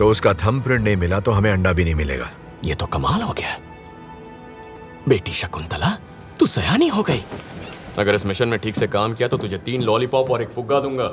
तो उसका thumb print नहीं मिला तो हमें अंडा भी नहीं मिलेगा। ये तो कमाल हो गया। बेटी शकुंतला तू सयानी हो गई। अगर इस मिशन में ठीक से काम किया तो तुझे तीन लॉलीपॉप और एक फुग्गा दूँगा।